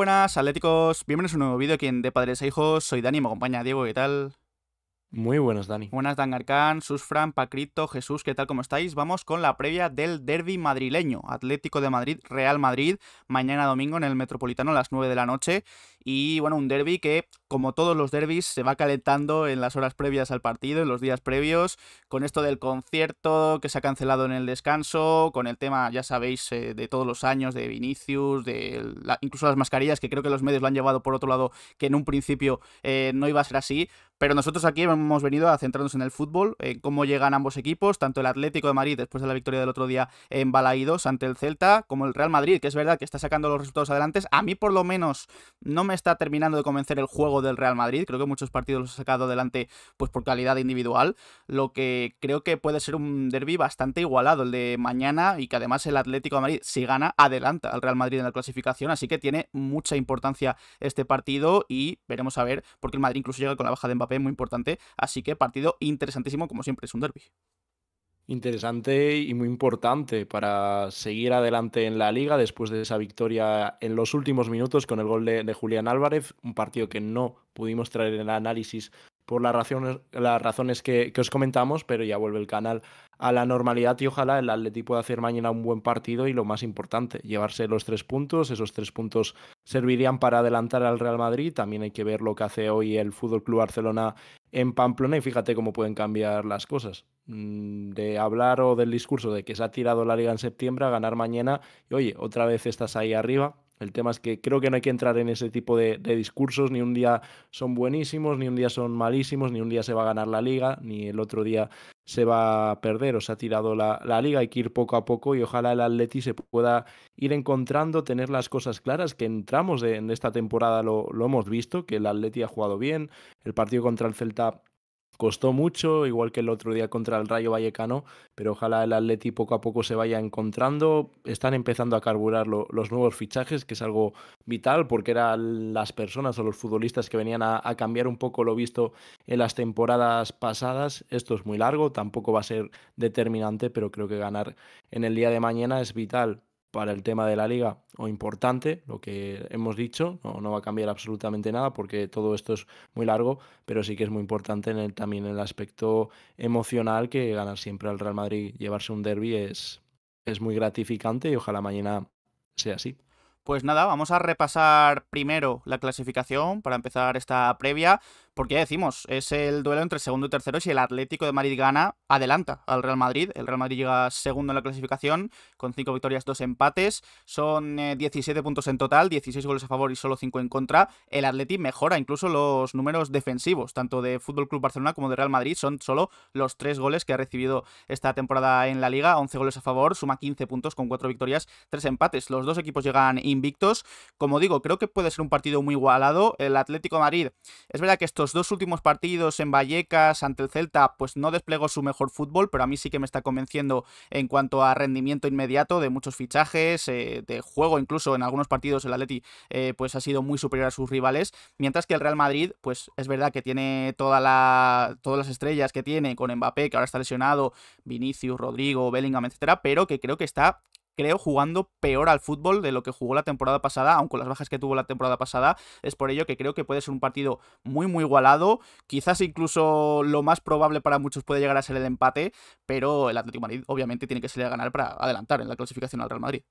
Buenas, atléticos. Bienvenidos a un nuevo vídeo aquí en De Padres e Hijos. Soy Dani, me acompaña Diego, ¿qué tal? Muy buenas, Dani. Buenas, Dangarcán, Susfran, Pacrito, Jesús, ¿qué tal? ¿Cómo estáis? Vamos con la previa del derby madrileño. Atlético de Madrid, Real Madrid, mañana domingo en el Metropolitano a las 9 de la noche. Y bueno, un derby que, como todos los derbis, se va calentando en las horas previas al partido, en los días previos, con esto del concierto que se ha cancelado en el descanso, con el tema, ya sabéis, eh, de todos los años, de Vinicius, de incluso las mascarillas, que creo que los medios lo han llevado por otro lado, que en un principio eh, no iba a ser así. Pero nosotros aquí hemos venido a centrarnos en el fútbol, en cómo llegan ambos equipos, tanto el Atlético de Madrid después de la victoria del otro día en Balaídos ante el Celta, como el Real Madrid, que es verdad que está sacando los resultados adelante. A mí por lo menos no me está terminando de convencer el juego del Real Madrid. Creo que muchos partidos los ha sacado adelante pues por calidad individual, lo que creo que puede ser un derby bastante igualado el de mañana y que además el Atlético de Madrid si gana adelanta al Real Madrid en la clasificación, así que tiene mucha importancia este partido y veremos a ver porque el Madrid incluso llega con la baja de Mbappé muy importante. Así que partido interesantísimo, como siempre, es un derby. Interesante y muy importante para seguir adelante en la liga después de esa victoria en los últimos minutos con el gol de, Julián Álvarez, un partido que no pudimos traer en el análisis por las razones, las razones que, os comentamos, pero ya vuelve el canal a la normalidad y ojalá el Atleti pueda hacer mañana un buen partido y lo más importante, llevarse los tres puntos. Esos tres puntos servirían para adelantar al Real Madrid. También hay que ver lo que hace hoy el Fútbol Club Barcelona en Pamplona y fíjate cómo pueden cambiar las cosas. Mm, de hablar o del discurso de que se ha tirado la liga en septiembre a ganar mañana y oye, otra vez estás ahí arriba el tema es que creo que no hay que entrar en ese tipo de, discursos, ni un día son buenísimos, ni un día son malísimos, ni un día se va a ganar la liga, ni el otro día se va a perder. O se ha tirado la, liga, hay que ir poco a poco y ojalá el Atleti se pueda ir encontrando, tener las cosas claras, que entramos de, en esta temporada lo, lo hemos visto, que el Atleti ha jugado bien, el partido contra el Celta Costó mucho, igual que el otro día contra el Rayo Vallecano, pero ojalá el Atleti poco a poco se vaya encontrando. Están empezando a carburar los nuevos fichajes, que es algo vital, porque eran las personas o los futbolistas que venían a, a, cambiar un poco lo visto en las temporadas pasadas. Esto es muy largo, tampoco va a ser determinante, pero creo que ganar en el día de mañana es vital para el tema de la liga o importante, lo que hemos dicho, no, va a cambiar absolutamente nada porque todo esto es muy largo, pero sí que es muy importante en el, también en el aspecto emocional que ganar siempre al Real Madrid, llevarse un derby es, es muy gratificante y ojalá mañana sea así. Pues nada, vamos a repasar primero la clasificación para empezar esta previa. Porque ya decimos, es el duelo entre segundo y tercero. Si el Atlético de Madrid gana, adelanta al Real Madrid. El Real Madrid llega segundo en la clasificación, con 5 victorias, 2 empates. Son 17 eh, puntos en total, 16 goles a favor y solo 5 en contra. El Atlético mejora incluso los números defensivos, tanto de Fútbol Club Barcelona como de Real Madrid. Son solo los 3 goles que ha recibido esta temporada en la liga. 11 goles a favor, suma 15 puntos con 4 victorias, 3 empates. Los dos equipos llegan invictos. Como digo, creo que puede ser un partido muy igualado. El Atlético de Madrid, es verdad que estos dos últimos partidos en Vallecas ante el Celta, pues no desplegó su mejor fútbol, pero a mí sí que me está convenciendo en cuanto a rendimiento inmediato de muchos fichajes, eh, de juego, incluso en algunos partidos el Atleti eh, pues ha sido muy superior a sus rivales, mientras que el Real Madrid, pues es verdad que tiene toda la, todas las estrellas que tiene con Mbappé, que ahora está lesionado, Vinicius, Rodrigo, Bellingham, etcétera, pero que creo que está creo, jugando peor al fútbol de lo que jugó la temporada pasada, aunque las bajas que tuvo la temporada pasada. Es por ello que creo que puede ser un partido muy, muy igualado. Quizás incluso lo más probable para muchos puede llegar a ser el empate, pero el Atlético Madrid obviamente tiene que salir a ganar para adelantar en la clasificación al Real Madrid.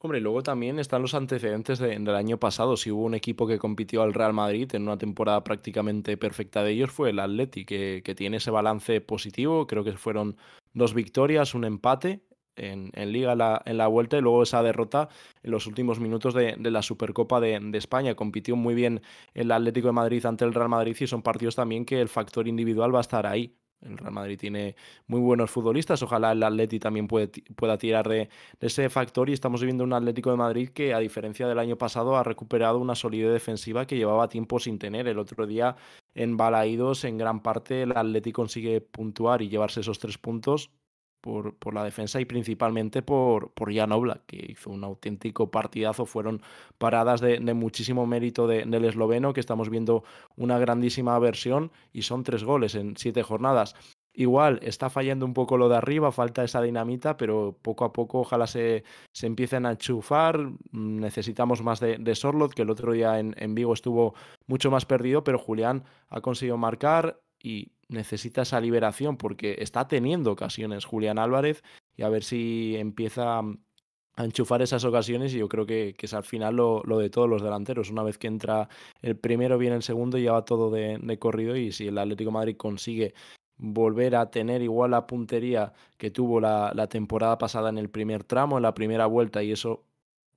Hombre, luego también están los antecedentes del año pasado. Si hubo un equipo que compitió al Real Madrid en una temporada prácticamente perfecta de ellos, fue el Atleti, que tiene ese balance positivo. Creo que fueron dos victorias, un empate en, Liga en la vuelta y luego esa derrota en los últimos minutos de, la Supercopa de, España. Compitió muy bien el Atlético de Madrid ante el Real Madrid y son partidos también que el factor individual va a estar ahí. El Real Madrid tiene muy buenos futbolistas, ojalá el Atleti también pueda tirar de, ese factor y estamos viviendo un Atlético de Madrid que a diferencia del año pasado ha recuperado una solidez defensiva que llevaba tiempo sin tener. El otro día en Balaídos en gran parte el Atleti consigue puntuar y llevarse esos tres puntos por, por, la defensa y principalmente por, por Jan Oblak, que hizo un auténtico partidazo. Fueron paradas de, muchísimo mérito del esloveno, que estamos viendo una grandísima versión y son tres goles en siete jornadas. Igual está fallando un poco lo de arriba, falta esa dinamita, pero poco a poco ojalá se, se empiecen a enchufar. Mm, necesitamos más de, de Sorlot, que el otro día en, en Vigo estuvo mucho más perdido, pero Julián ha conseguido marcar y necesita esa liberación porque está teniendo ocasiones Julián Álvarez y a ver si empieza a enchufar esas ocasiones y yo creo que, es al final lo, lo, de todos los delanteros. Una vez que entra el primero, viene el segundo y ya va todo de, corrido y si el Atlético Madrid consigue volver a tener igual la puntería que tuvo la, temporada pasada en el primer tramo, en la primera vuelta, y eso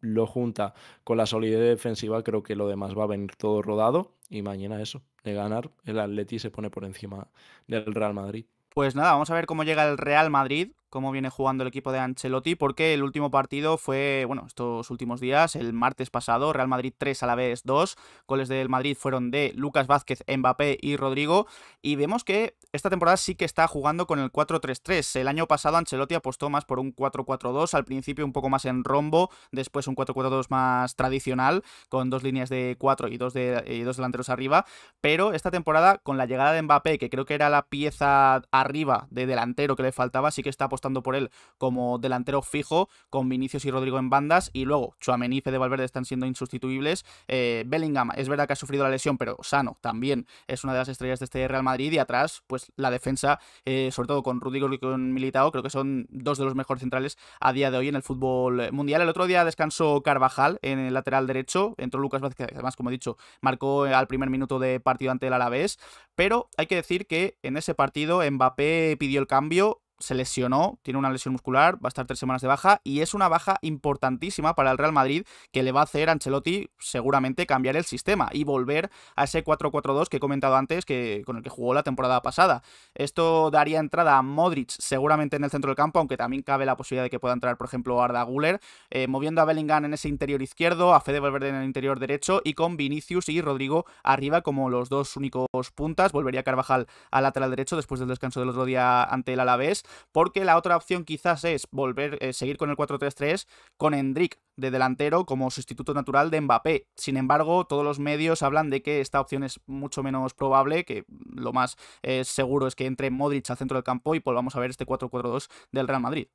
lo junta con la solidez defensiva, creo que lo demás va a venir todo rodado. Y mañana eso, de ganar, el Atleti se pone por encima del Real Madrid. Pues nada, vamos a ver cómo llega el Real Madrid cómo viene jugando el equipo de Ancelotti, porque el último partido fue, bueno, estos últimos días, el martes pasado, Real Madrid 3 a la vez 2, goles del Madrid fueron de Lucas Vázquez, Mbappé y Rodrigo, y vemos que esta temporada sí que está jugando con el 4-3-3. El año pasado Ancelotti apostó más por un 4-4-2, al principio un poco más en rombo, después un 4-4-2 más tradicional, con dos líneas de 4 y dos, de, y dos delanteros arriba, pero esta temporada con la llegada de Mbappé, que creo que era la pieza arriba de delantero que le faltaba, sí que está apostando por él como delantero fijo, con Vinicius y Rodrigo en bandas, y luego Chuamení y Valverde están siendo insustituibles. Eh, Bellingham es verdad que ha sufrido la lesión, pero sano también es una de las estrellas de este Real Madrid, y atrás, pues la defensa, eh, sobre todo con Rodrigo y con Militao, creo que son dos de los mejores centrales a día de hoy en el fútbol mundial. El otro día descansó Carvajal en el lateral derecho, entró Lucas Vázquez, que además, como he dicho, marcó al primer minuto de partido ante el Alavés, pero hay que decir que en ese partido Mbappé pidió el cambio, se lesionó, tiene una lesión muscular, va a estar tres semanas de baja y es una baja importantísima para el Real Madrid que le va a hacer a Ancelotti seguramente cambiar el sistema y volver a ese 4-4-2 que he comentado antes que, con el que jugó la temporada pasada. Esto daría entrada a Modric seguramente en el centro del campo, aunque también cabe la posibilidad de que pueda entrar, por ejemplo, Arda Guller, eh, moviendo a Bellingham en ese interior izquierdo, a Fede Valverde en el interior derecho y con Vinicius y Rodrigo arriba como los dos únicos puntas. Volvería Carvajal al lateral derecho después del descanso del otro día ante el Alavés porque la otra opción quizás es volver, eh, seguir con el 4-3-3 con Hendrik de delantero como sustituto natural de Mbappé. Sin embargo, todos los medios hablan de que esta opción es mucho menos probable, que lo más eh, seguro es que entre Modric al centro del campo y volvamos a ver este 4-4-2 del Real Madrid.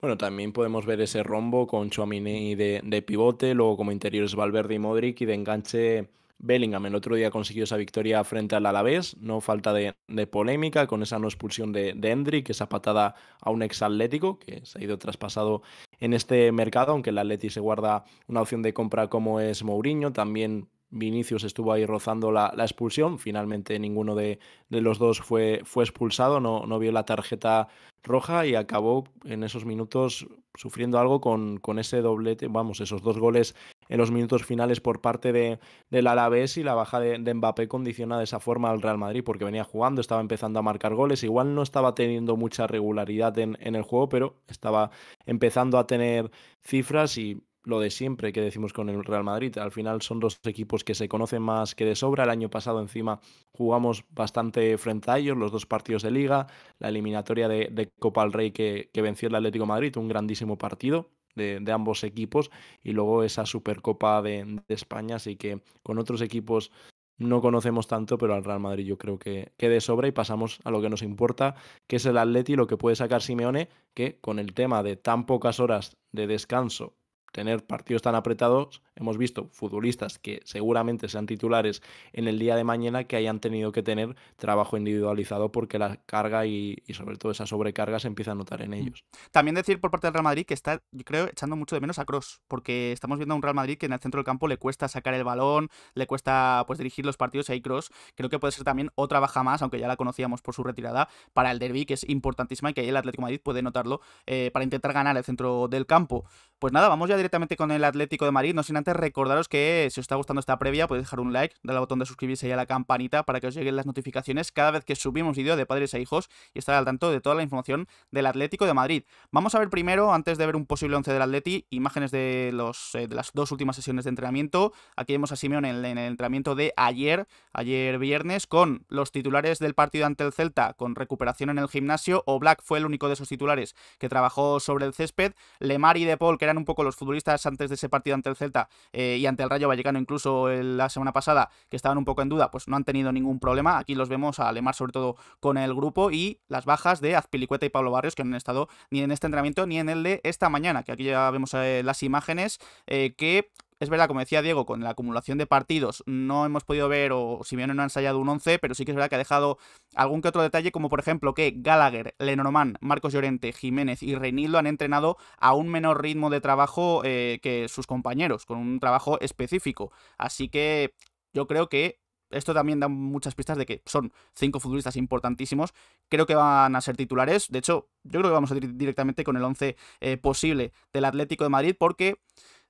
Bueno, también podemos ver ese rombo con Chouamini de, de pivote, luego como interiores Valverde y Modric y de enganche Bellingham el otro día consiguió esa victoria frente al Alavés, no falta de, polémica con esa no expulsión de, de Hendrik, esa patada a un ex Atlético que se ha ido traspasado en este mercado, aunque el Atleti se guarda una opción de compra como es Mourinho, también Vinicius estuvo ahí rozando la, expulsión, finalmente ninguno de, los dos fue, expulsado, no, no vio la tarjeta roja y acabó en esos minutos sufriendo algo con, con ese doblete, vamos, esos dos goles en los minutos finales por parte de, del Alavés y la baja de, Mbappé condiciona de esa forma al Real Madrid porque venía jugando, estaba empezando a marcar goles, igual no estaba teniendo mucha regularidad en, el juego, pero estaba empezando a tener cifras y lo de siempre que decimos con el Real Madrid. Al final son dos equipos que se conocen más que de sobra. El año pasado encima jugamos bastante frente a ellos, los dos partidos de liga, la eliminatoria de, Copa del Rey que venció el Atlético Madrid, un grandísimo partido de, ambos equipos y luego esa Supercopa de, de, España, así que con otros equipos no conocemos tanto, pero al Real Madrid yo creo que, que de sobra y pasamos a lo que nos importa, que es el Atleti, lo que puede sacar Simeone, que con el tema de tan pocas horas de descanso tener partidos tan apretados, hemos visto futbolistas que seguramente sean titulares en el día de mañana que hayan tenido que tener trabajo individualizado porque la carga y, y, sobre todo esa sobrecarga se empieza a notar en ellos. También decir por parte del Real Madrid que está, yo creo, echando mucho de menos a Cross, porque estamos viendo a un Real Madrid que en el centro del campo le cuesta sacar el balón, le cuesta pues dirigir los partidos y ahí Cross creo que puede ser también otra baja más, aunque ya la conocíamos por su retirada, para el derby, que es importantísima y que ahí el Atlético de Madrid puede notarlo eh, para intentar ganar el centro del campo. Pues nada, vamos ya directamente con el Atlético de Madrid, no sin antes recordaros que si os está gustando esta previa podéis dejar un like, darle al botón de suscribirse y a la campanita para que os lleguen las notificaciones cada vez que subimos vídeo de padres e hijos y estar al tanto de toda la información del Atlético de Madrid. Vamos a ver primero, antes de ver un posible 11 del Atleti, imágenes de, los, eh, de las dos últimas sesiones de entrenamiento. Aquí vemos a Simeone en, en el entrenamiento de ayer, ayer viernes, con los titulares del partido ante el Celta con recuperación en el gimnasio. O Black fue el único de esos titulares que trabajó sobre el césped. Lemar y De Paul, que eran un poco los futbolistas antes de ese partido ante el Celta, eh, y ante el Rayo Vallecano incluso la semana pasada, que estaban un poco en duda, pues no han tenido ningún problema. Aquí los vemos a Lemar sobre todo con el grupo y las bajas de Azpilicueta y Pablo Barrios, que no han estado ni en este entrenamiento ni en el de esta mañana, que aquí ya vemos eh, las imágenes, que es verdad, como decía Diego, con la acumulación de partidos no hemos podido ver, o si bien no ha ensayado un 11, pero sí que es verdad que ha dejado algún que otro detalle, como por ejemplo que Gallagher, Lenormand, Marcos Llorente, Jiménez y Reinildo han entrenado a un menor ritmo de trabajo eh, que sus compañeros, con un trabajo específico. Así que yo creo que esto también da muchas pistas de que son cinco futbolistas importantísimos. Creo que van a ser titulares. De hecho, yo creo que vamos a ir directamente con el 11 eh, posible del Atlético de Madrid porque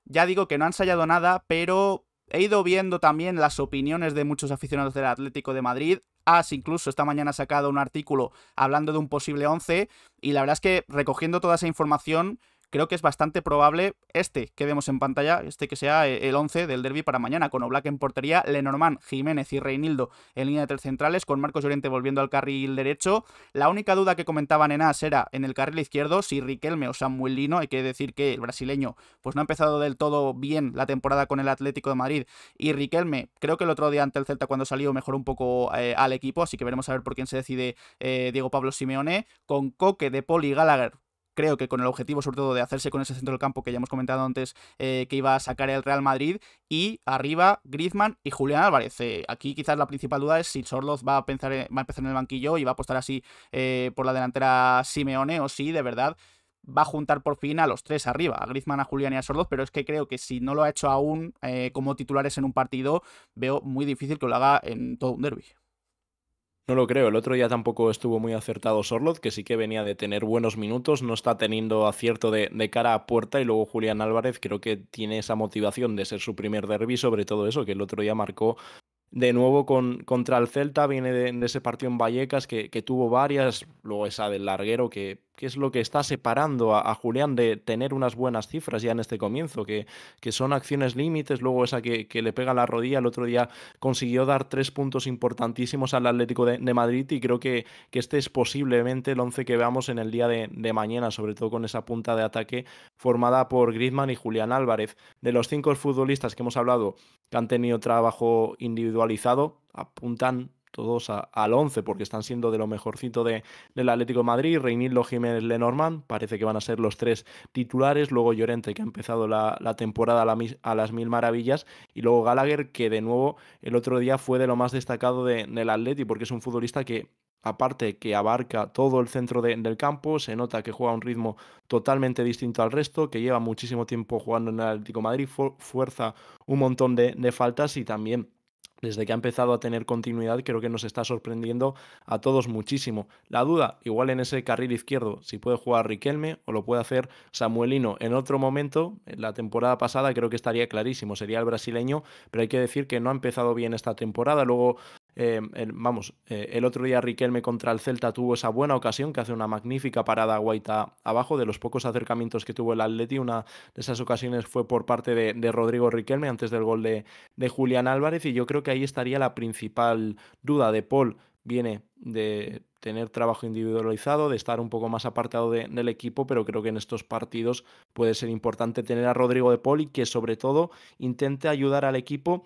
ya digo que no han ensayado nada, pero he ido viendo también las opiniones de muchos aficionados del Atlético de Madrid. As incluso esta mañana ha sacado un artículo hablando de un posible 11 y la verdad es que recogiendo toda esa información creo que es bastante probable este que vemos en pantalla, este que sea eh, el 11 del derby para mañana, con Oblak en portería, Lenormand, Jiménez y Reinildo en línea de tres centrales, con Marcos Llorente volviendo al carril derecho. La única duda que comentaban en As era en el carril izquierdo si Riquelme o Samuel Lino, hay que decir que el brasileño pues no ha empezado del todo bien la temporada con el Atlético de Madrid y Riquelme, creo que el otro día ante el Celta cuando salió mejoró un poco eh, al equipo, así que veremos a ver por quién se decide eh, Diego Pablo Simeone, con Coque de Poli Gallagher creo que con el objetivo sobre todo de hacerse con ese centro del campo que ya hemos comentado antes eh, que iba a sacar el Real Madrid y arriba Griezmann y Julián Álvarez. Eh, aquí quizás la principal duda es si Sorloz va a, pensar, va a empezar en el banquillo y va a apostar así eh, por la delantera Simeone o si de verdad va a juntar por fin a los tres arriba, a Griezmann, a Julián y a Sorloz, pero es que creo que si no lo ha hecho aún como titulares en un partido, veo muy difícil que lo haga en todo un derby. No lo creo, el otro día tampoco estuvo muy acertado Sorloth, que sí que venía de tener buenos minutos, no está teniendo acierto de, de, cara a puerta y luego Julián Álvarez creo que tiene esa motivación de ser su primer derby, sobre todo eso, que el otro día marcó de nuevo con, contra el Celta, viene de, ese partido en Vallecas que, que, tuvo varias, luego esa del larguero, que, que es lo que está separando a, Julián de tener unas buenas cifras ya en este comienzo, que, que son acciones límites, luego esa que, que, le pega la rodilla, el otro día consiguió dar tres puntos importantísimos al Atlético de, Madrid y creo que, que, este es posiblemente el once que veamos en el día de, de, mañana, sobre todo con esa punta de ataque formada por Griezmann y Julián Álvarez. De los cinco futbolistas que hemos hablado que han tenido trabajo individualizado, apuntan todos al 11 porque están siendo de lo mejorcito de, del Atlético de Madrid. Reinildo Jiménez Lenormand, parece que van a ser los tres titulares. Luego Llorente, que ha empezado la, temporada a, las mil maravillas. Y luego Gallagher, que de nuevo el otro día fue de lo más destacado de, del Atlético porque es un futbolista que aparte que abarca todo el centro del campo, se nota que juega a un ritmo totalmente distinto al resto, que lleva muchísimo tiempo jugando en el Atlético Madrid, fuerza un montón de, de faltas y también desde que ha empezado a tener continuidad, creo que nos está sorprendiendo a todos muchísimo. La duda, igual en ese carril izquierdo, si puede jugar Riquelme o lo puede hacer Samuelino en otro momento, en la temporada pasada creo que estaría clarísimo, sería el brasileño, pero hay que decir que no ha empezado bien esta temporada, luego eh, vamos, eh, el otro día Riquelme contra el Celta tuvo esa buena ocasión que hace una magnífica parada Guaita abajo. De los pocos acercamientos que tuvo el Atleti, una de esas ocasiones fue por parte de, Rodrigo Riquelme antes del gol de, de, Julián Álvarez. Y yo creo que ahí estaría la principal duda de Paul. Viene de tener trabajo individualizado, de estar un poco más apartado del equipo, pero creo que en estos partidos puede ser importante tener a Rodrigo de Paul y que sobre todo intente ayudar al equipo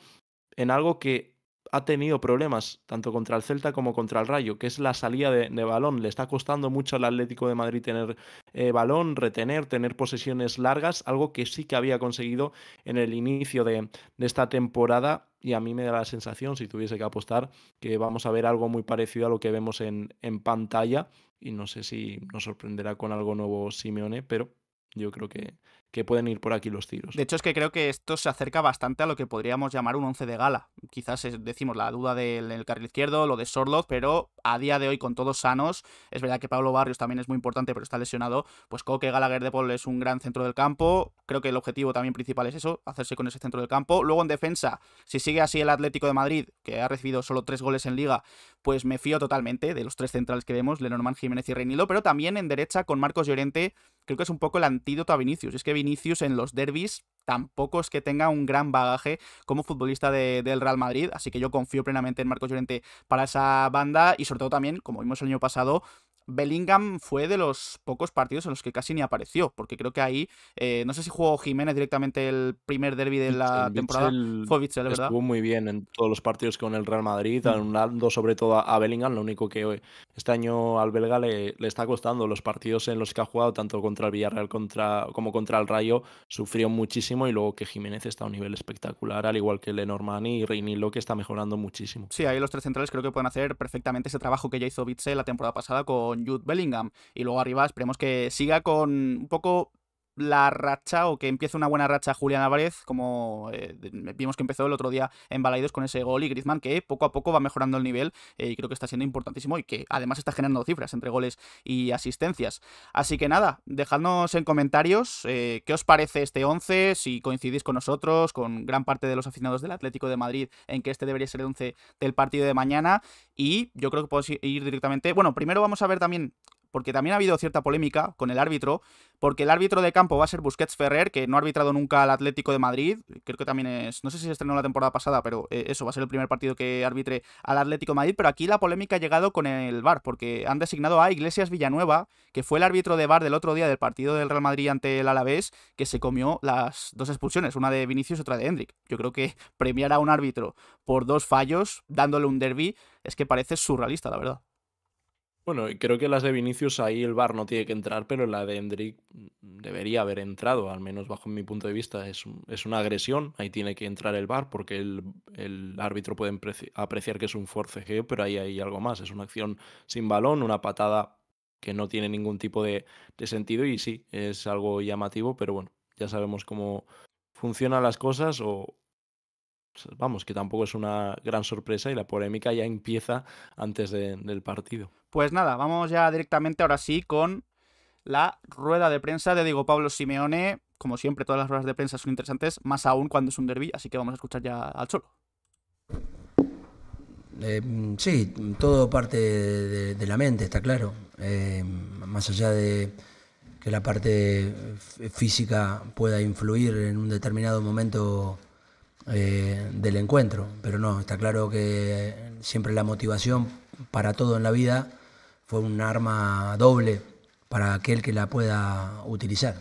en algo que ha tenido problemas tanto contra el Celta como contra el Rayo, que es la salida de, balón. Le está costando mucho al Atlético de Madrid tener eh, balón, retener, tener posesiones largas, algo que sí que había conseguido en el inicio de, esta temporada. Y a mí me da la sensación, si tuviese que apostar, que vamos a ver algo muy parecido a lo que vemos en, en pantalla. Y no sé si nos sorprenderá con algo nuevo Simeone, pero yo creo que, que pueden ir por aquí los tiros. De hecho, es que creo que esto se acerca bastante a lo que podríamos llamar un once de gala. Quizás decimos la duda del carril izquierdo, lo de Sorloth, pero a día de hoy, con todos sanos, es verdad que Pablo Barrios también es muy importante, pero está lesionado. Pues Coque Gallagher de Paul es un gran centro del campo. Creo que el objetivo también principal es eso, hacerse con ese centro del campo. Luego en defensa, si sigue así el Atlético de Madrid, que ha recibido solo tres goles en liga, pues me fío totalmente de los tres centrales que vemos, Lenormand, Jiménez y Reinildo, pero también en derecha con Marcos Llorente, creo que es un poco el antídoto a Vinicius. Es que Vinicius en los derbis tampoco es que tenga un gran bagaje como futbolista del Real Madrid, así que yo confío plenamente en Marcos Llorente para esa banda y sobre todo también, como vimos el año pasado, Bellingham fue de los pocos partidos en los que casi ni apareció, porque creo que ahí, eh, no sé si jugó Jiménez directamente el primer derby de la temporada. fue Bitzel, ¿verdad? Estuvo muy bien en todos los partidos con el Real Madrid, mm. anulando sobre todo a Bellingham, lo único que este año al belga le, está costando. Los partidos en los que ha jugado, tanto contra el Villarreal como contra el Rayo, sufrió muchísimo y luego que Jiménez está a un nivel espectacular, al igual que Lenormand y Reinildo, que está mejorando muchísimo. Sí, ahí los tres centrales creo que pueden hacer perfectamente ese trabajo que ya hizo Bitzel la temporada pasada con Jude Bellingham. Y luego arriba esperemos que siga con un poco la racha o que empiece una buena racha Julián Álvarez, como eh, vimos que empezó el otro día en Balaidos con ese gol y Griezmann que poco a poco va mejorando el nivel eh, y creo que está siendo importantísimo y que además está generando cifras entre goles y asistencias. Así que nada, dejadnos en comentarios eh, qué os parece este 11, si coincidís con nosotros, con gran parte de los aficionados del Atlético de Madrid en que este debería ser el 11 del partido de mañana y yo creo que podemos ir directamente... Bueno, primero vamos a ver también porque también ha habido cierta polémica con el árbitro, porque el árbitro de campo va a ser Busquets Ferrer, que no ha arbitrado nunca al Atlético de Madrid, creo que también es, no sé si se estrenó la temporada pasada, pero eh, eso va a ser el primer partido que arbitre al Atlético de Madrid, pero aquí la polémica ha llegado con el VAR, porque han designado a Iglesias Villanueva, que fue el árbitro de VAR del otro día del partido del Real Madrid ante el Alavés, que se comió las dos expulsiones, una de Vinicius y otra de Hendrik. Yo creo que premiar a un árbitro por dos fallos, dándole un derby, es que parece surrealista, la verdad. Bueno, creo que las de Vinicius ahí el VAR no tiene que entrar, pero la de Hendrik debería haber entrado, al menos bajo mi punto de vista. Es, es una agresión, ahí tiene que entrar el VAR porque el, árbitro puede apreciar que es un forcejeo, pero ahí hay algo más. Es una acción sin balón, una patada que no tiene ningún tipo de, de sentido y sí, es algo llamativo, pero bueno, ya sabemos cómo funcionan las cosas o, vamos, que tampoco es una gran sorpresa y la polémica ya empieza antes del partido. Pues nada, vamos ya directamente ahora sí con la rueda de prensa de Diego Pablo Simeone. Como siempre, todas las ruedas de prensa son interesantes, más aún cuando es un derby, así que vamos a escuchar ya al solo. Eh, sí, todo parte de, la mente, está claro. Eh, más allá de que la parte física pueda influir en un determinado momento eh, del encuentro. Pero no, está claro que siempre la motivación para todo en la vida fue un arma doble para aquel que la pueda utilizar.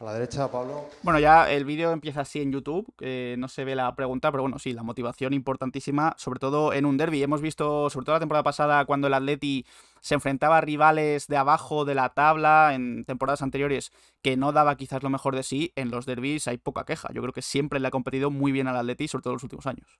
A la derecha, Pablo. Bueno, ya el vídeo empieza así en YouTube, no se ve la pregunta, pero bueno, sí, la motivación importantísima, sobre todo en un derby. Hemos visto, sobre todo la temporada pasada, cuando el Atleti se enfrentaba a rivales de abajo de la tabla en temporadas anteriores que no daba quizás lo mejor de sí, en los derbis hay poca queja. Yo creo que siempre le ha competido muy bien al Atleti, sobre todo en los últimos años.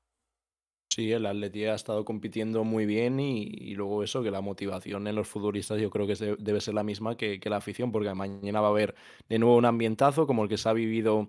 Sí, el Atleti ha estado compitiendo muy bien y, luego eso, que la motivación en los futbolistas yo creo que debe ser la misma que, la afición, porque mañana va a haber de nuevo un ambientazo como el que se ha vivido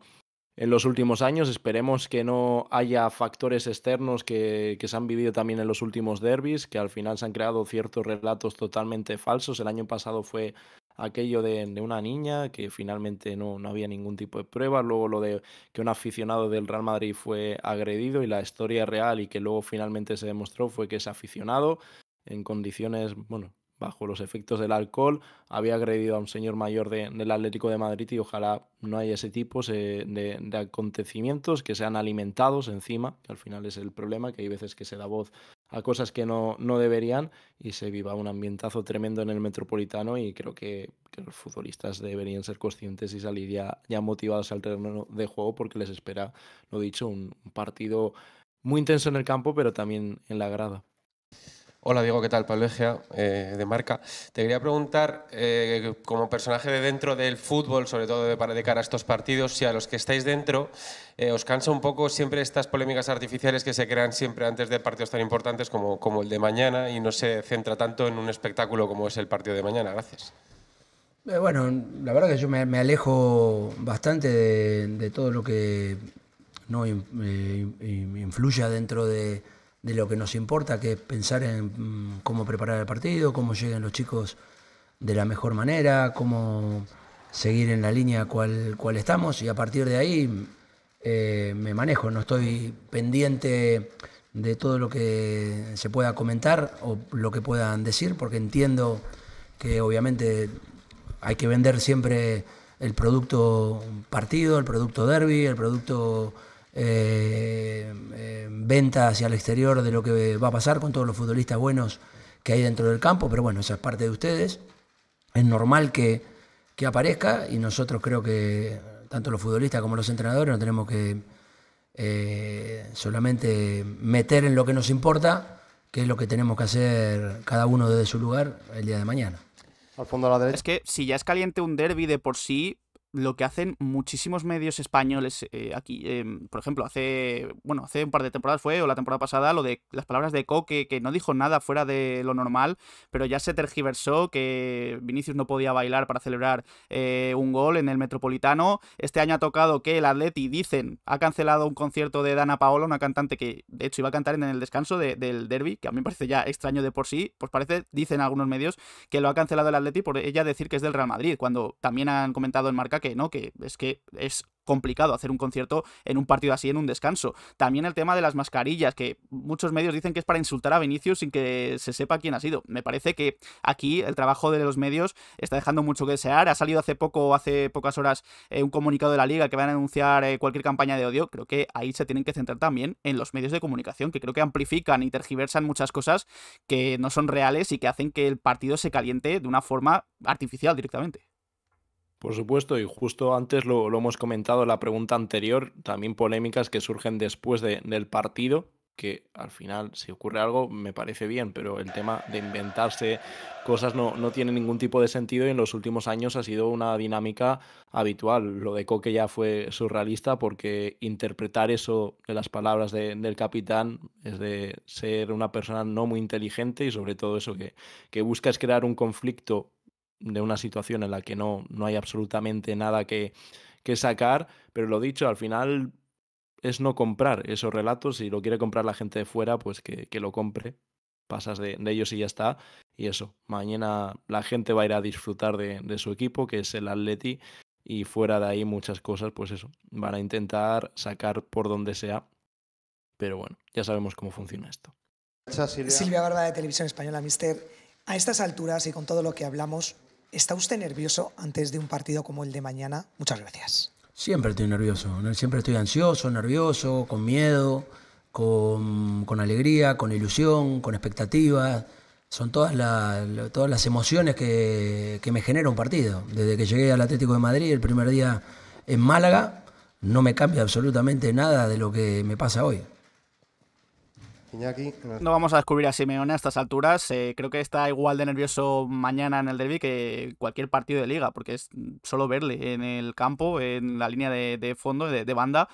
en los últimos años. Esperemos que no haya factores externos que, que, se han vivido también en los últimos derbis, que al final se han creado ciertos relatos totalmente falsos. El año pasado fue aquello de, una niña que finalmente no, no, había ningún tipo de prueba, luego lo de que un aficionado del Real Madrid fue agredido y la historia real y que luego finalmente se demostró fue que ese aficionado en condiciones, bueno, bajo los efectos del alcohol, había agredido a un señor mayor del Atlético de Madrid y ojalá no haya ese tipo de, de, acontecimientos que sean alimentados encima, que al final es el problema, que hay veces que se da voz a cosas que no, no deberían y se viva un ambientazo tremendo en el Metropolitano y creo que, los futbolistas deberían ser conscientes y salir ya, ya motivados al terreno de juego porque les espera, lo dicho, un partido muy intenso en el campo pero también en la grada. Hola Diego, ¿qué tal? Pablo Egea, eh, de Marca. Te quería preguntar, eh, como personaje de dentro del fútbol, sobre todo de, de cara a estos partidos, si a los que estáis dentro eh, os cansa un poco siempre estas polémicas artificiales que se crean siempre antes de partidos tan importantes como, como el de mañana y no se centra tanto en un espectáculo como es el partido de mañana. Gracias. bueno, la verdad que yo me, alejo bastante de, todo lo que no influya dentro de de lo que nos importa, que es pensar en mm, cómo preparar el partido, cómo lleguen los chicos de la mejor manera, cómo seguir en la línea cual, estamos. Y a partir de ahí eh, me manejo, no estoy pendiente de todo lo que se pueda comentar o lo que puedan decir, porque entiendo que obviamente hay que vender siempre el producto partido, el producto derby, el producto eh, eh, venta hacia el exterior de lo que va a pasar con todos los futbolistas buenos que hay dentro del campo, pero bueno, esa es parte de ustedes. Es normal que, que aparezca y nosotros creo que tanto los futbolistas como los entrenadores no tenemos que eh, solamente meter en lo que nos importa, que es lo que tenemos que hacer cada uno desde su lugar el día de mañana. Al fondo a la derecha. Es que si ya es caliente un derby de por sí, lo que hacen muchísimos medios españoles eh, aquí, em, por ejemplo, hace, bueno, hace un par de temporadas fue, o la temporada pasada, lo de las palabras de Coque, que no dijo nada fuera de lo normal, pero ya se tergiversó que Vinicius no podía bailar para celebrar eh, un gol en el Metropolitano. Este año ha tocado que el Atleti, dicen, ha cancelado un concierto de Dana Paola, una cantante que de hecho iba a cantar en el descanso del derby, que a mí me parece ya extraño de por sí, pues parece, dicen algunos medios, que lo ha cancelado el Atleti por ella decir que es del Real Madrid, cuando también han comentado en marca no, que es que es complicado hacer un concierto en un partido así en un descanso. También el tema de las mascarillas, que muchos medios dicen que es para insultar a Vinicius sin que se sepa quién ha sido. Me parece que aquí el trabajo de los medios está dejando mucho que desear. Ha salido hace poco, hace pocas horas, eh, un comunicado de la liga que van a anunciar eh, cualquier campaña de odio. Creo que ahí se tienen que centrar también en los medios de comunicación, que creo que amplifican y tergiversan muchas cosas que no son reales y que hacen que el partido se caliente de una forma artificial directamente. Por supuesto, y justo antes lo, hemos comentado en la pregunta anterior, también polémicas que surgen después del partido, que al final si ocurre algo me parece bien, pero el tema de inventarse cosas no, no, tiene ningún tipo de sentido y en los últimos años ha sido una dinámica habitual. Lo de Coque ya fue surrealista porque interpretar eso de las palabras del capitán es de ser una persona no muy inteligente y sobre todo eso que, que busca es crear un conflicto de una situación en la que no, no hay absolutamente nada que, que sacar, pero lo dicho, al final es no comprar esos relatos, si lo quiere comprar la gente de fuera, pues que, que lo compre, pasas de, de, ellos y ya está, y eso, mañana la gente va a ir a disfrutar de, de su equipo, que es el Atleti, y fuera de ahí muchas cosas, pues eso, van a intentar sacar por donde sea, pero bueno, ya sabemos cómo funciona esto. Silvia, Silvia Barba de Televisión Española, Mister. A estas alturas y con todo lo que hablamos, ¿Está usted nervioso antes de un partido como el de mañana? Muchas gracias. Siempre estoy nervioso, siempre estoy ansioso, nervioso, con miedo, con, alegría, con ilusión, con expectativas. Son todas, todas las emociones que, que me genera un partido. Desde que llegué al Atlético de Madrid el primer día en Málaga, no me cambia absolutamente nada de lo que me pasa hoy. No vamos a descubrir a Simeone a estas alturas. Eh, creo que está igual de nervioso mañana en el derby que cualquier partido de liga, porque es solo verle en el campo, en la línea de, fondo, de, banda.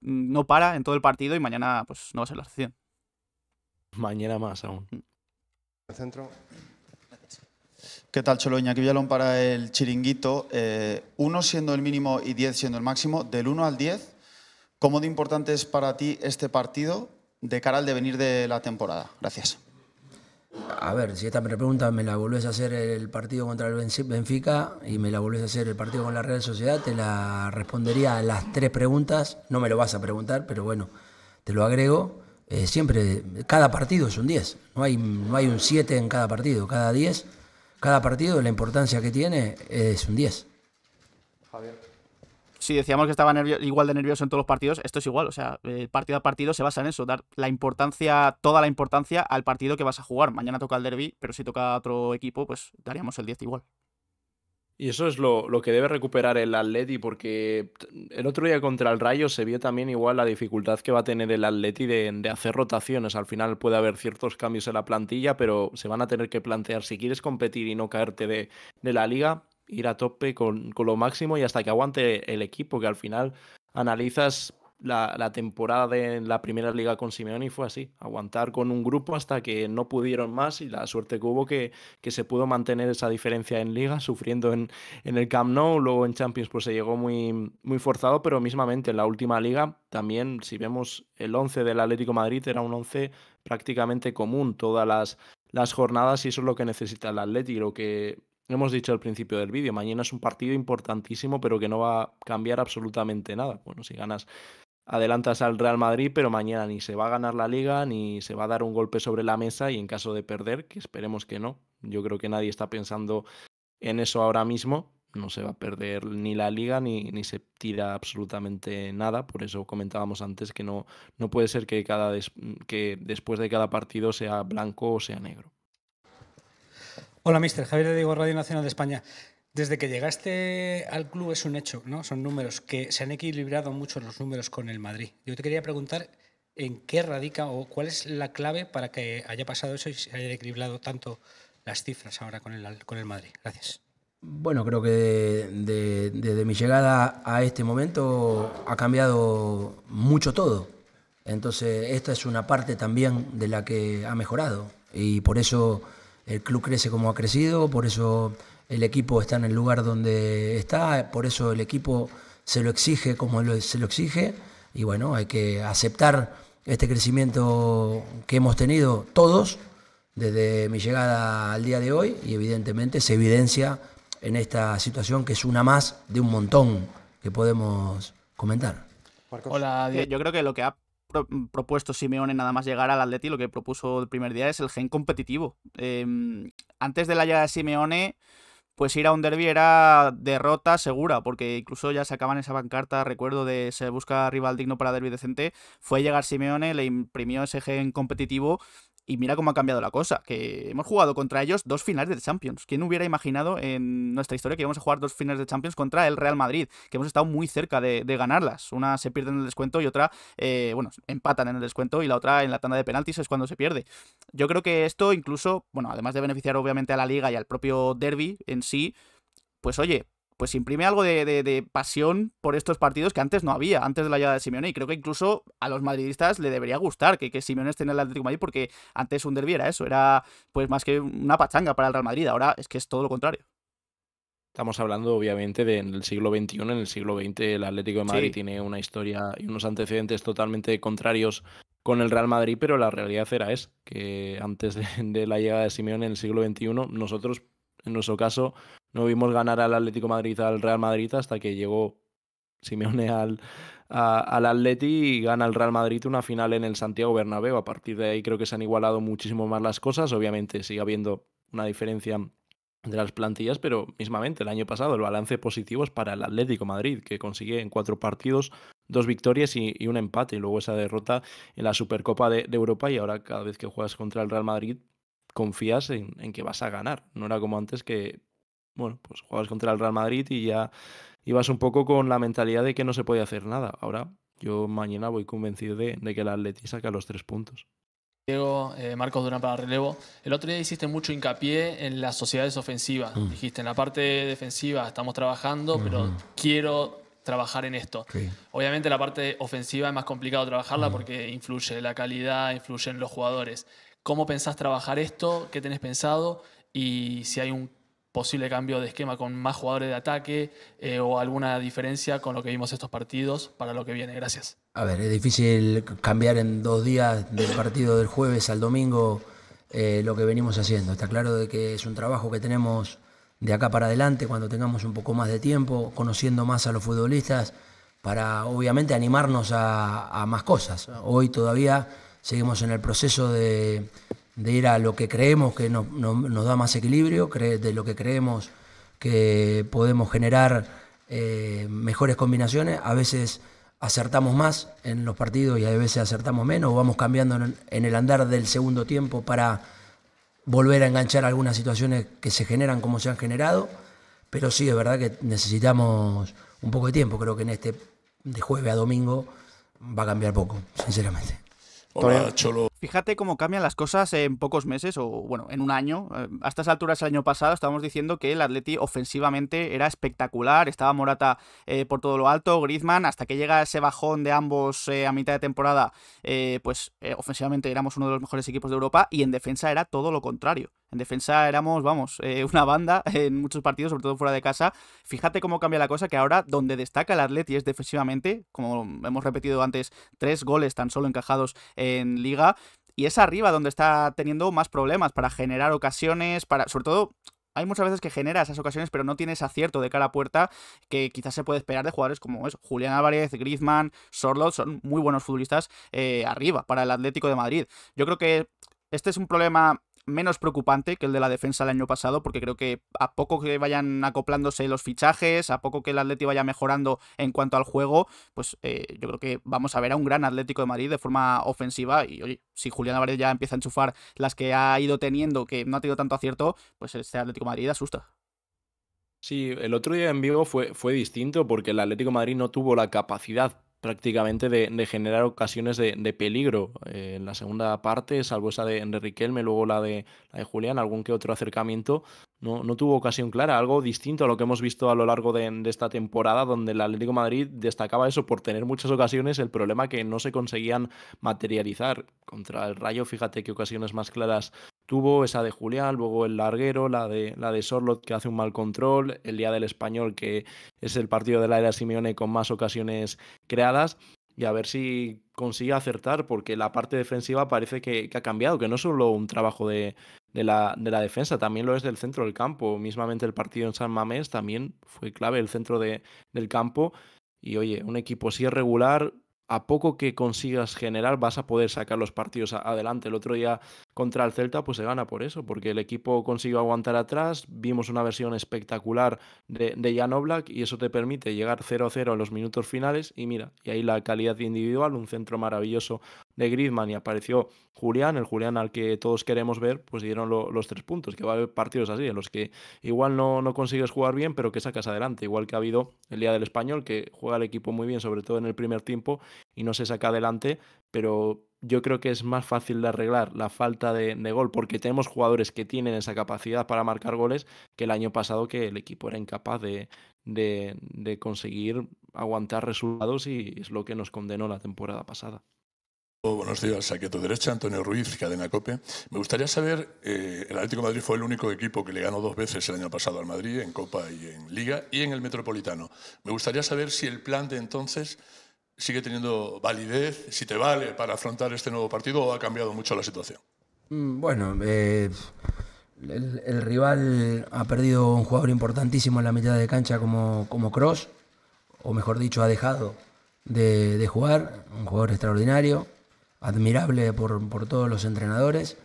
Mm, no para en todo el partido y mañana pues no va a ser la excepción. Mañana más aún. Mm. El centro. ¿Qué tal, Cholo? Iñaki Villalón para el chiringuito. Eh, uno siendo el mínimo y diez siendo el máximo. Del 1 al 10, ¿cómo de importante es para ti este partido de cara al devenir de la temporada? Gracias. A ver, si esta pregunta me la volvés a hacer el partido contra el Benfica y me la volvés a hacer el partido con la Real Sociedad, te la respondería a las tres preguntas. No me lo vas a preguntar, pero bueno, te lo agrego. Eh, siempre, cada partido es un 10. No hay, no hay un 7 en cada partido. Cada 10, cada partido, la importancia que tiene es un 10. Javier si decíamos que estaba igual de nervioso en todos los partidos, esto es igual. O sea, el partido a partido se basa en eso, dar la importancia, toda la importancia al partido que vas a jugar. Mañana toca el derby, pero si toca otro equipo, pues daríamos el 10 igual. Y eso es lo, que debe recuperar el Atleti, porque el otro día contra el Rayo se vio también igual la dificultad que va a tener el Atleti de, hacer rotaciones. Al final puede haber ciertos cambios en la plantilla, pero se van a tener que plantear si quieres competir y no caerte de la liga, ir a tope con, con, lo máximo y hasta que aguante el equipo, que al final analizas la, la, temporada de la primera liga con Simeone y fue así, aguantar con un grupo hasta que no pudieron más y la suerte que hubo que, que se pudo mantener esa diferencia en liga, sufriendo en, en, el Camp Nou, luego en Champions pues se llegó muy, muy forzado, pero mismamente en la última liga también, si vemos el 11 del Atlético Madrid, era un 11 prácticamente común todas las, las jornadas y eso es lo que necesita el Atlético, lo que hemos dicho al principio del vídeo, mañana es un partido importantísimo, pero que no va a cambiar absolutamente nada. Bueno, si ganas, adelantas al Real Madrid, pero mañana ni se va a ganar la liga, ni se va a dar un golpe sobre la mesa, y en caso de perder, que esperemos que no, yo creo que nadie está pensando en eso ahora mismo, no se va a perder ni la liga ni, se tira absolutamente nada. Por eso comentábamos antes que no, no puede ser que, cada que después de cada partido sea blanco o sea negro. Hola, mister. Javier de Diego, Radio Nacional de España. Desde que llegaste al club es un hecho, ¿no? Son números que se han equilibrado mucho los números con el Madrid. Yo te quería preguntar en qué radica o cuál es la clave para que haya pasado eso y se haya equilibrado tanto las cifras ahora con el, con el Madrid. Gracias. Bueno, creo que desde mi llegada a este momento ha cambiado mucho todo. Entonces, esta es una parte también de la que ha mejorado. Y por eso el club crece como ha crecido, por eso el equipo está en el lugar donde está, por eso el equipo se lo exige como se lo exige. Y bueno, hay que aceptar este crecimiento que hemos tenido todos desde mi llegada al día de hoy y evidentemente se evidencia en esta situación que es una más de un montón que podemos comentar. Hola, yo creo que lo que ha propuesto Simeone nada más llegar al Atleti, lo que propuso el primer día es el gen competitivo. Em, antes de la llegada de Simeone, pues ir a un derby era derrota segura, porque incluso ya sacaban esa pancarta, recuerdo de se busca rival digno para derby decente, fue llegar Simeone, le imprimió ese gen competitivo y mira cómo ha cambiado la cosa, que hemos jugado contra ellos dos finales de Champions. ¿Quién hubiera imaginado en nuestra historia que íbamos a jugar dos finales de Champions contra el Real Madrid? Que hemos estado muy cerca de, ganarlas. Una se pierde en el descuento y otra, eh, bueno, empatan en el descuento y la otra en la tanda de penaltis es cuando se pierde. Yo creo que esto incluso, bueno, además de beneficiar obviamente a la liga y al propio derby en sí, pues oye, pues imprime algo de, pasión por estos partidos que antes no había, antes de la llegada de Simeone. Y creo que incluso a los madridistas le debería gustar que, que Simeone esté en el Atlético de Madrid, porque antes un derbi era eso, era pues más que una pachanga para el Real Madrid. Ahora es que es todo lo contrario. Estamos hablando, obviamente, del siglo XXI. En el siglo XX, el Atlético de Madrid tiene una historia y unos antecedentes totalmente contrarios con el Real Madrid, pero la realidad era es que antes de, de la llegada de Simeone en el siglo XXI, nosotros, en nuestro caso, no vimos ganar al Atlético Madrid al Real Madrid hasta que llegó Simeone al, al Atleti y gana el Real Madrid una final en el Santiago Bernabéu. A partir de ahí creo que se han igualado muchísimo más las cosas. Obviamente sigue habiendo una diferencia de las plantillas, pero mismamente el año pasado el balance positivo es para el Atlético Madrid, que consigue en cuatro partidos dos victorias y, un empate, y luego esa derrota en la Supercopa de, Europa, y ahora cada vez que juegas contra el Real Madrid confías en, que vas a ganar. No era como antes que bueno, pues jugabas contra el Real Madrid y ya ibas un poco con la mentalidad de que no se podía hacer nada. Ahora yo mañana voy convencido de, que el Atleti saca los tres puntos. Diego, eh, Marcos Durán para relevo. El otro día hiciste mucho hincapié en las sociedades ofensivas. Mm. Dijiste, en la parte defensiva estamos trabajando, pero quiero trabajar en esto. Obviamente la parte ofensiva es más complicado trabajarla porque influye la calidad, influye en los jugadores. ¿Cómo pensás trabajar esto? ¿Qué tenés pensado? Y si hay un posible cambio de esquema con más jugadores de ataque eh, o alguna diferencia con lo que vimos estos partidos para lo que viene. Gracias. A ver, es difícil cambiar en dos días del partido del jueves al domingo eh, lo que venimos haciendo. Está claro de que es un trabajo que tenemos de acá para adelante cuando tengamos un poco más de tiempo, conociendo más a los futbolistas, para obviamente animarnos a más cosas. Hoy todavía seguimos en el proceso de de ir a lo que creemos que nos, da más equilibrio, de lo que creemos que podemos generar eh, mejores combinaciones. A veces acertamos más en los partidos y a veces acertamos menos, o vamos cambiando en, el andar del segundo tiempo para volver a enganchar algunas situaciones que se generan como se han generado. Pero sí, es verdad que necesitamos un poco de tiempo. Creo que en este de jueves a domingo va a cambiar poco, sinceramente. Fíjate cómo cambian las cosas en pocos meses, o bueno, en un año. Eh, a estas alturas el año pasado estábamos diciendo que el Atleti ofensivamente era espectacular, estaba Morata eh, por todo lo alto, Griezmann, hasta que llega ese bajón de ambos eh, a mitad de temporada, pues ofensivamente éramos uno de los mejores equipos de Europa y en defensa era todo lo contrario. En defensa éramos, vamos, una banda en muchos partidos, sobre todo fuera de casa. Fíjate cómo cambia la cosa, que ahora donde destaca el Atleti es defensivamente, como hemos repetido antes, tres goles tan solo encajados en liga. Y es arriba donde está teniendo más problemas para generar ocasiones, para. Sobre todo. Hay muchas veces que genera esas ocasiones, pero no tiene ese acierto de cara a puerta que quizás se puede esperar de jugadores como eso. Julián Álvarez, Griezmann, Sorlot son muy buenos futbolistas eh, arriba para el Atlético de Madrid. Yo creo que este es un problema menos preocupante que el de la defensa el año pasado, porque creo que a poco que vayan acoplándose los fichajes, a poco que el Atleti vaya mejorando en cuanto al juego, pues eh, yo creo que vamos a ver a un gran Atlético de Madrid de forma ofensiva. Y oye, si Julián Álvarez ya empieza a enchufar las que ha ido teniendo, que no ha tenido tanto acierto, pues este Atlético de Madrid asusta. Sí, el otro día en Vigo fue, fue distinto porque el Atlético de Madrid no tuvo la capacidad prácticamente de, generar ocasiones de, peligro. Eh, en la segunda parte, salvo esa de, de Riquelme, luego la de, la de Julián, algún que otro acercamiento, no, no tuvo ocasión clara, algo distinto a lo que hemos visto a lo largo de, esta temporada, donde el Atlético Madrid destacaba eso por tener muchas ocasiones, el problema que no se conseguían materializar. Contra el Rayo, fíjate qué ocasiones más claras tuvo, esa de Julián, luego el larguero, la de, la de Sorlot que hace un mal control, el día del español que es el partido de la era Simeone con más ocasiones creadas y a ver si consigue acertar, porque la parte defensiva parece que, ha cambiado, que no es solo un trabajo de, la, de, la, defensa, también lo es del centro del campo. Mismamente el partido en San Mamés también fue clave el centro de, del campo. Y oye, un equipo si es regular, a poco que consigas generar vas a poder sacar los partidos adelante. El otro día contra el Celta pues se gana por eso, porque el equipo consiguió aguantar atrás, vimos una versión espectacular de, de Jan Oblak y eso te permite llegar 0-0 en los minutos finales y mira, y ahí la calidad individual, un centro maravilloso de Griezmann y apareció Julián, el Julián al que todos queremos ver, pues dieron los tres puntos, que va a haber partidos así, en los que igual no, no consigues jugar bien, pero que sacas adelante, igual que ha habido el día del español, que juega el equipo muy bien, sobre todo en el primer tiempo, y no se saca adelante, pero yo creo que es más fácil de arreglar la falta de, gol porque tenemos jugadores que tienen esa capacidad para marcar goles que el año pasado que el equipo era incapaz de, de, conseguir aguantar resultados y es lo que nos condenó la temporada pasada. Buenos días, aquí a tu derecha, Antonio Ruiz, Cadena Cope. Me gustaría saber, eh, el Atlético de Madrid fue el único equipo que le ganó dos veces el año pasado al Madrid, en Copa y en Liga, y en el Metropolitano. Me gustaría saber si el plan de entonces sigue teniendo validez, si te vale para afrontar este nuevo partido o ha cambiado mucho la situación. Mm, bueno, eh, el, rival ha perdido un jugador importantísimo en la mitad de cancha como, como Cross, o mejor dicho, ha dejado de, de jugar, un jugador extraordinario admirable por, todos los entrenadores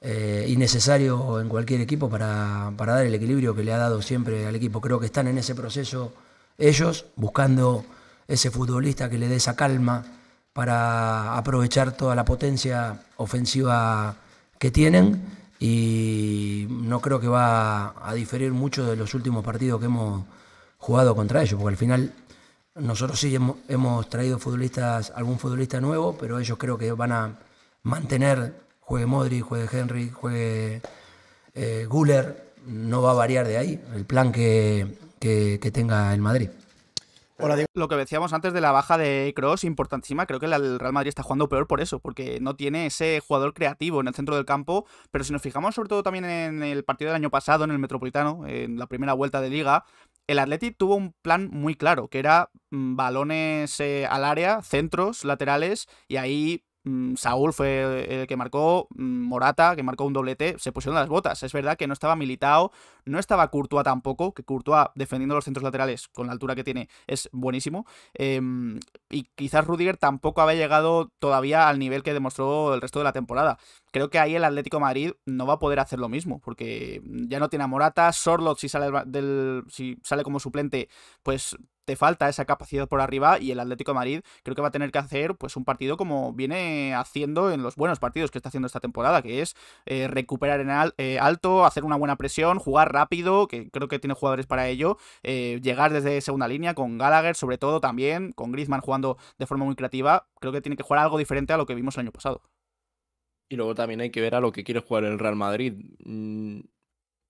eh, y necesario en cualquier equipo para, dar el equilibrio que le ha dado siempre al equipo. Creo que están en ese proceso ellos, buscando ese futbolista que le dé esa calma para aprovechar toda la potencia ofensiva que tienen y no creo que va a diferir mucho de los últimos partidos que hemos jugado contra ellos, porque al final nosotros sí hemos, traído futbolistas, algún futbolista nuevo, pero ellos creo que van a mantener, juegue Modri, juegue Henry, juegue eh, Guller, no va a variar de ahí el plan que, tenga el Madrid. Lo que decíamos antes de la baja de Cross, importantísima, creo que el Real Madrid está jugando peor por eso, porque no tiene ese jugador creativo en el centro del campo, pero si nos fijamos sobre todo también en el partido del año pasado, en el Metropolitano, en la primera vuelta de liga, el Athletic tuvo un plan muy claro, que era mm, balones eh, al área, centros, laterales, y ahí Saúl fue el que marcó, mm, Morata, que marcó un doblete, se pusieron las botas. Es verdad que no estaba militado, no estaba Courtois tampoco, que Courtois defendiendo los centros laterales con la altura que tiene es buenísimo. Em, y quizás Rudiger tampoco había llegado todavía al nivel que demostró el resto de la temporada. Creo que ahí el Atlético Madrid no va a poder hacer lo mismo, porque ya no tiene a Morata, Sorlot si sale, del, si sale como suplente, pues falta esa capacidad por arriba y el Atlético Madrid creo que va a tener que hacer pues un partido como viene haciendo en los buenos partidos que está haciendo esta temporada, que es eh, recuperar en eh, alto, hacer una buena presión, jugar rápido, que creo que tiene jugadores para ello, eh, llegar desde segunda línea con Gallagher sobre todo también, con Griezmann jugando de forma muy creativa, creo que tiene que jugar algo diferente a lo que vimos el año pasado. Y luego también hay que ver a lo que quiere jugar el Real Madrid. Mm,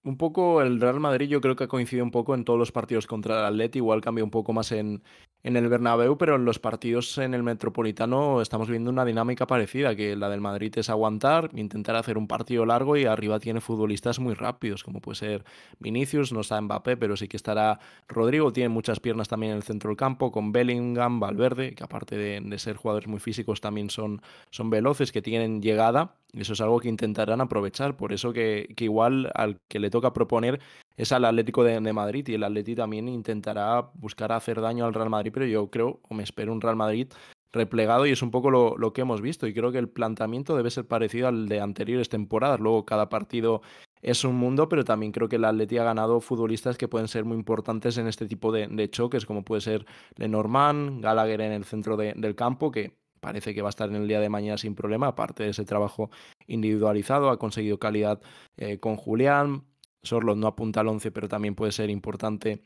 un poco el Real Madrid yo creo que ha coincidido un poco en todos los partidos contra el Atleti, igual cambia un poco más en, en el Bernabéu, pero en los partidos en el Metropolitano estamos viendo una dinámica parecida, que la del Madrid es aguantar, intentar hacer un partido largo y arriba tiene futbolistas muy rápidos, como puede ser Vinicius, no está Mbappé, pero sí que estará Rodrigo, tiene muchas piernas también en el centro del campo, con Bellingham, Valverde, que aparte de, ser jugadores muy físicos también son, son veloces, que tienen llegada, eso es algo que intentarán aprovechar, por eso que, que igual al que le toca proponer es al Atlético de, Madrid y el Atlético también intentará buscar hacer daño al Real Madrid, pero yo creo o me espero un Real Madrid replegado y es un poco lo, lo, que hemos visto y creo que el planteamiento debe ser parecido al de anteriores temporadas. Luego cada partido es un mundo, pero también creo que el Atleti ha ganado futbolistas que pueden ser muy importantes en este tipo de, de choques, como puede ser Lenormand, Gallagher en el centro de, del campo, que parece que va a estar en el día de mañana sin problema, aparte de ese trabajo individualizado, ha conseguido calidad eh, con Julián, Sorlot no apunta al 11, pero también puede ser importante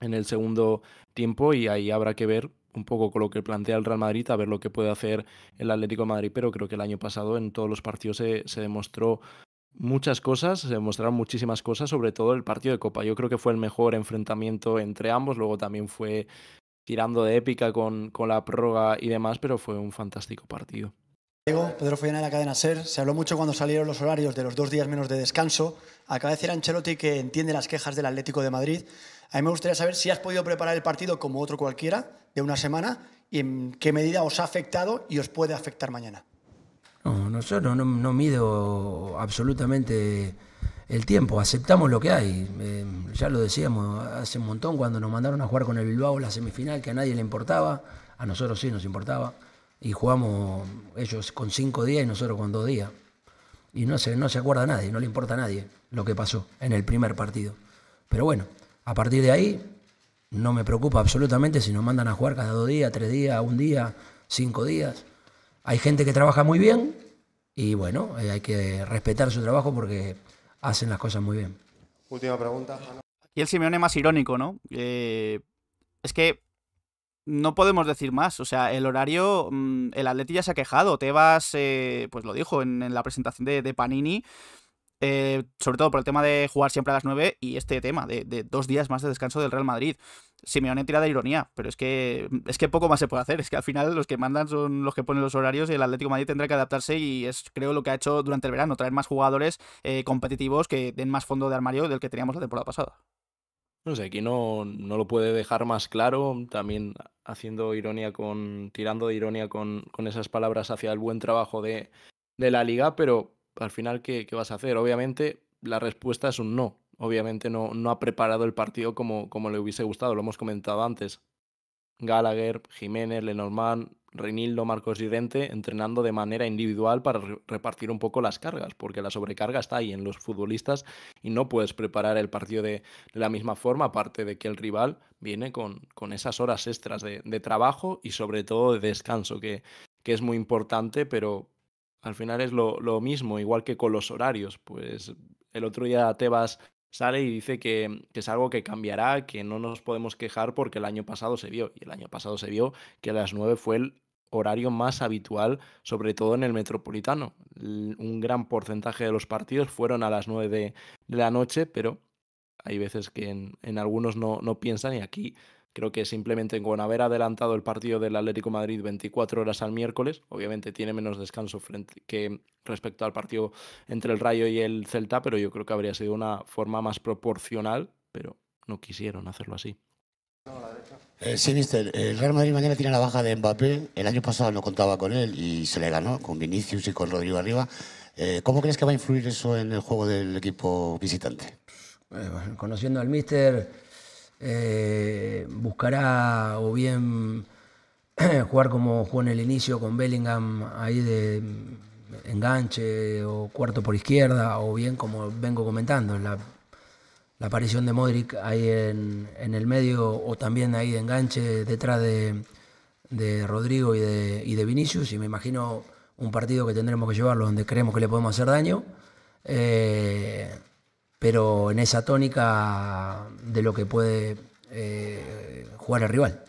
en el segundo tiempo y ahí habrá que ver un poco con lo que plantea el Real Madrid, a ver lo que puede hacer el Atlético de Madrid, pero creo que el año pasado en todos los partidos se, demostró muchas cosas, se demostraron muchísimas cosas, sobre todo el partido de Copa. Yo creo que fue el mejor enfrentamiento entre ambos, luego también fue tirando de épica con, con la prórroga y demás, pero fue un fantástico partido. Pedro Follana de la cadena SER. Se habló mucho cuando salieron los horarios de los dos días menos de descanso. Acaba de decir Ancelotti que entiende las quejas del Atlético de Madrid. A mí me gustaría saber si has podido preparar el partido como otro cualquiera de una semana y en qué medida os ha afectado y os puede afectar mañana. No, nosotros no, no mido absolutamente el tiempo, aceptamos lo que hay. Eh, ya lo decíamos hace un montón cuando nos mandaron a jugar con el Bilbao la semifinal, que a nadie le importaba, a nosotros sí nos importaba y jugamos ellos con cinco días y nosotros con dos días. Y no se, no se acuerda a nadie, no le importa a nadie lo que pasó en el primer partido. Pero bueno, a partir de ahí no me preocupa absolutamente si nos mandan a jugar cada dos días, tres días, un día, cinco días. Hay gente que trabaja muy bien y bueno, eh, hay que respetar su trabajo porque hacen las cosas muy bien. Última pregunta. Y el Simeone más irónico, ¿no? Eh, es que no podemos decir más. O sea, el horario, mm, el Atleti ya se ha quejado. Tebas, eh, pues lo dijo en, la presentación de, Panini. Eh, sobre todo por el tema de jugar siempre a las 9 y este tema de, dos días más de descanso del Real Madrid. Simeone tira de ironía, pero es que es que poco más se puede hacer. Es que al final los que mandan son los que ponen los horarios y el Atlético de Madrid tendrá que adaptarse y es creo lo que ha hecho durante el verano, traer más jugadores eh, competitivos que den más fondo de armario del que teníamos la temporada pasada. No sé, aquí no, no lo puede dejar más claro, también haciendo ironía con, tirando de ironía con, con esas palabras hacia el buen trabajo de, de la liga, pero al final, ¿qué, ¿qué, vas a hacer? Obviamente, la respuesta es un no. Obviamente no, no ha preparado el partido como, como le hubiese gustado, lo hemos comentado antes. Gallagher, Jiménez, Lenormand, Reinildo, Marcos Llorente entrenando de manera individual para repartir un poco las cargas, porque la sobrecarga está ahí en los futbolistas y no puedes preparar el partido de, la misma forma, aparte de que el rival viene con, con esas horas extras de, trabajo y sobre todo de descanso, que, que es muy importante, pero al final es lo, lo mismo, igual que con los horarios. Pues el otro día Tebas sale y dice que, que, es algo que cambiará, que no nos podemos quejar porque el año pasado se vio. Y el año pasado se vio que a las 9 fue el horario más habitual, sobre todo en el metropolitano. Un gran porcentaje de los partidos fueron a las 9 de, la noche, pero hay veces que en, en algunos no, no, piensan y aquí creo que simplemente con haber adelantado el partido del Atlético Madrid 24 horas al miércoles, obviamente tiene menos descanso frente que respecto al partido entre el Rayo y el Celta, pero yo creo que habría sido una forma más proporcional, pero no quisieron hacerlo así. Eh, sí, mister. El Real Madrid mañana tiene la baja de Mbappé. El año pasado no contaba con él y se le ganó con Vinicius y con Rodrigo arriba. Eh, ¿Cómo crees que va a influir eso en el juego del equipo visitante? Eh, conociendo al mister, buscará o bien jugar como jugó en el inicio con Bellingham ahí de enganche o cuarto por izquierda, o bien como vengo comentando, en la la aparición de Modric ahí en, el medio o también ahí de enganche detrás de, Rodrigo y de, y de, Vinicius y me imagino un partido que tendremos que llevarlo donde creemos que le podemos hacer daño, eh, pero en esa tónica de lo que puede eh, jugar el rival.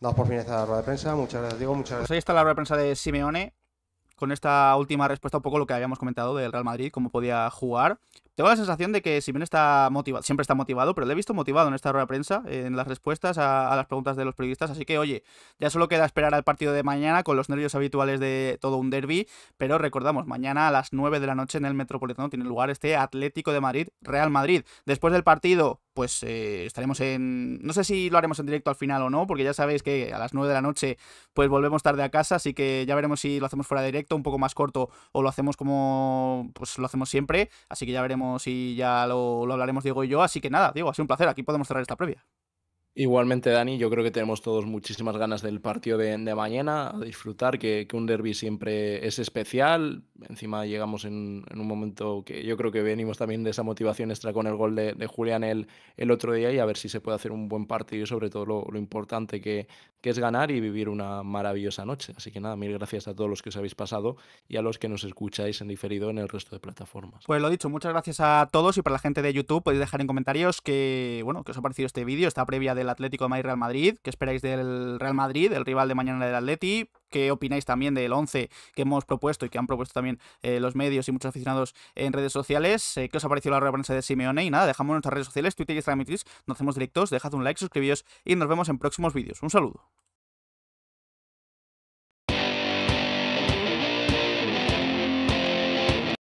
Damos por finalizada la rueda de prensa. Muchas gracias, Diego. Muchas gracias. Pues ahí está la rueda de prensa de Simeone. Con esta última respuesta, un poco lo que habíamos comentado del Real Madrid, cómo podía jugar. Tengo la sensación de que Simeone está motivado, siempre está motivado, pero le he visto motivado en esta rueda de prensa, en las respuestas a, las preguntas de los periodistas. Así que, oye, ya solo queda esperar al partido de mañana con los nervios habituales de todo un derby. Pero recordamos, mañana a las 9 de la noche en el Metropolitano tiene lugar este Atlético de Madrid, Real Madrid. Después del partido, pues eh, estaremos en. No sé si lo haremos en directo al final o no, porque ya sabéis que a las 9 de la noche, pues volvemos tarde a casa, así que ya veremos si lo hacemos fuera de directo, un poco más corto, o lo hacemos como pues lo hacemos siempre. Así que ya veremos y ya lo, hablaremos Diego y yo. Así que nada, Diego, ha sido un placer. Aquí podemos cerrar esta previa. Igualmente, Dani, yo creo que tenemos todos muchísimas ganas del partido de, mañana, a disfrutar, que, un derby siempre es especial. Encima llegamos en, un momento que yo creo que venimos también de esa motivación extra con el gol de, Julián el, otro día y a ver si se puede hacer un buen partido y sobre todo lo, importante que, es ganar y vivir una maravillosa noche. Así que nada, mil gracias a todos los que os habéis pasado y a los que nos escucháis en diferido en el resto de plataformas. Pues lo dicho, muchas gracias a todos y para la gente de YouTube podéis dejar en comentarios que, bueno, que os ha parecido este vídeo, esta previa de del Atlético de Madrid Real Madrid, qué esperáis del Real Madrid, el rival de mañana del Atleti, qué opináis también del 11 que hemos propuesto y que han propuesto también eh, los medios y muchos aficionados en redes sociales, eh, qué os ha parecido la rueda de prensa de Simeone y nada, dejamos nuestras redes sociales, Twitter y Instagram nos hacemos directos, dejad un like, suscribíos y nos vemos en próximos vídeos. Un saludo.